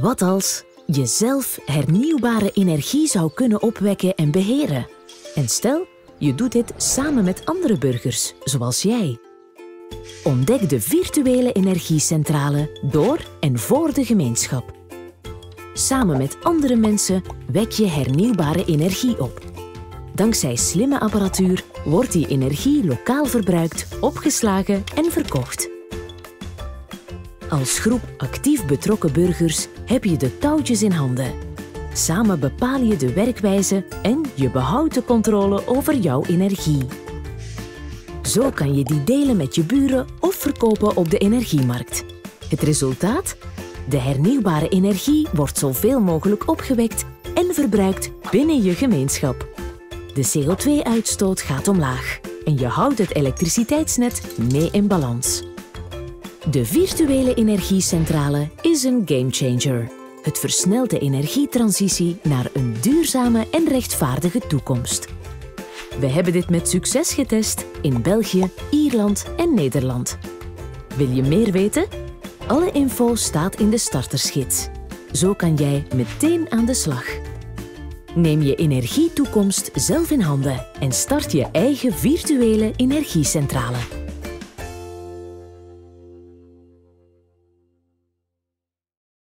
Wat als je zelf hernieuwbare energie zou kunnen opwekken en beheren? En stel, je doet dit samen met andere burgers, zoals jij. Ontdek de virtuele energiecentrale door en voor de gemeenschap. Samen met andere mensen wek je hernieuwbare energie op. Dankzij slimme apparatuur wordt die energie lokaal verbruikt, opgeslagen en verkocht. Als groep actief betrokken burgers heb je de touwtjes in handen. Samen bepaal je de werkwijze en je behoudt de controle over jouw energie. Zo kan je die delen met je buren of verkopen op de energiemarkt. Het resultaat? De hernieuwbare energie wordt zoveel mogelijk opgewekt en verbruikt binnen je gemeenschap. De CO2-uitstoot gaat omlaag en je houdt het elektriciteitsnet mee in balans. De virtuele energiecentrale is een gamechanger. Het versnelt de energietransitie naar een duurzame en rechtvaardige toekomst. We hebben dit met succes getest in België, Ierland en Nederland. Wil je meer weten? Alle info staat in de startersgids. Zo kan jij meteen aan de slag. Neem je energietoekomst zelf in handen en start je eigen virtuele energiecentrale.